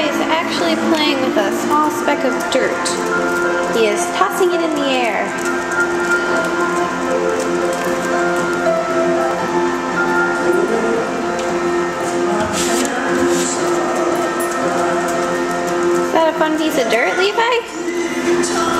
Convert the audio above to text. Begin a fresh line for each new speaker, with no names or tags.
Levi is actually playing with a small speck of dirt. He is tossing it in the air. Is that a fun piece of dirt, Levi?